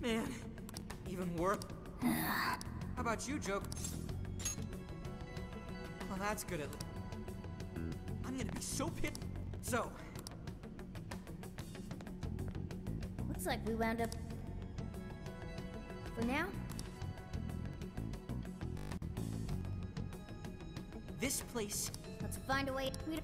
Man, even worse. How about you, Joke? Well, that's good at least. I'm gonna be so pissed. So, Looks like we wound up. For now, this place. let's find a way. We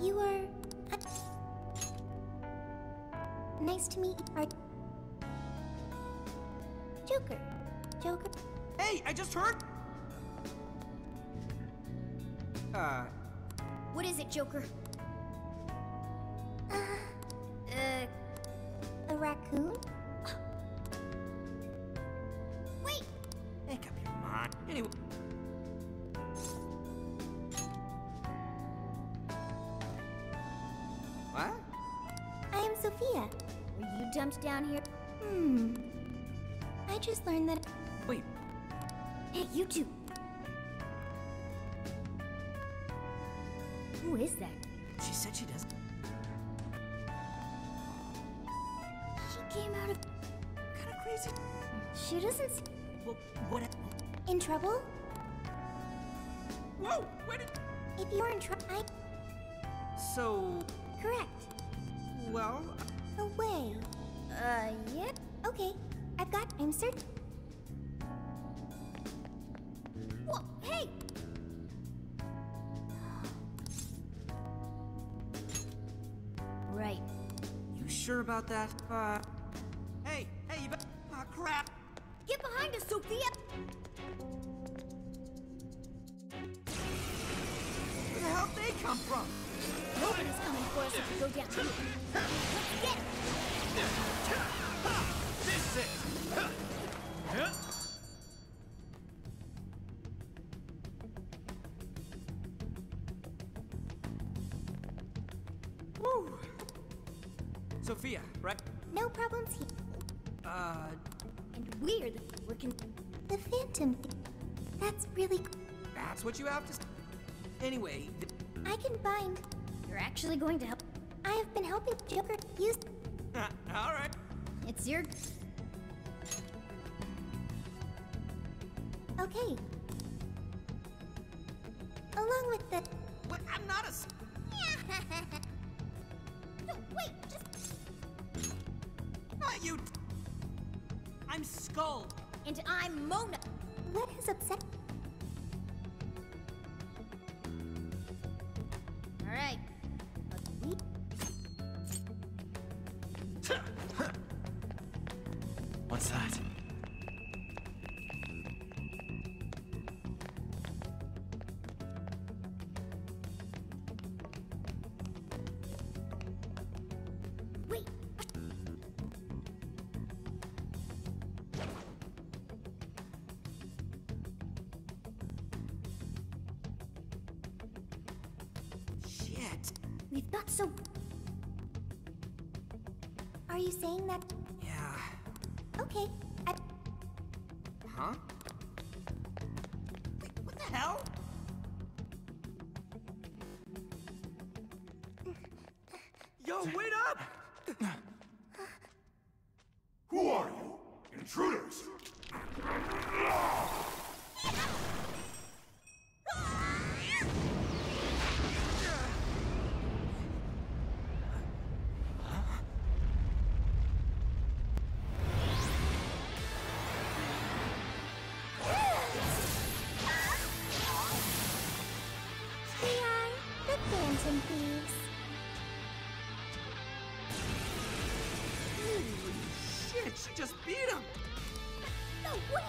you? Are. uh, Nice to meet you. Are... Joker. Joker. Hey, I just heard. Uh, What is it, Joker? Uh... Uh. A raccoon? I. Were you dumped down here? Hmm. I just learned that. Wait, Hey, you two! Who is that? she said she doesn't. She came out of. Kind of crazy. She doesn't. Well, what? In trouble? Whoa! Where did? If you're in trouble, I. So, Correct. well, Away. Uh, yeah? Okay. I've got. I'm certain. Whoa, hey! Right. you sure about that? Uh, hey, hey, you bet. Ah, crap. Get behind us, Sophia! Where the hell they come from? For us if we go down here. Let's get him! This is it. Woo. Sophia, right? No problems here. Uh, And weird, we're con- The phantom. thing. That's really. c- that's what you have to. Anyway, I can bind. You're actually going to help. I have been helping Joker use. Uh, all right. It's your. Okay. Along with the. What? I'm not a. No, wait, just. Not you. I'm Skull. And I'm Mona. What has upset? What's that? We've got so. Are you saying that? Yeah. Okay. I, Huh? Wait, what the hell? Yo, wait up! Who are you? Intruders! Phantom Thieves. Holy shit, she just beat him! No, wait!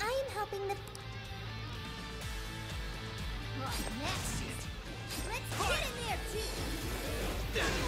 I am helping the. What next? Let's get in there, team!